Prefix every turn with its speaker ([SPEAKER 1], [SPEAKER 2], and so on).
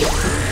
[SPEAKER 1] Yeah.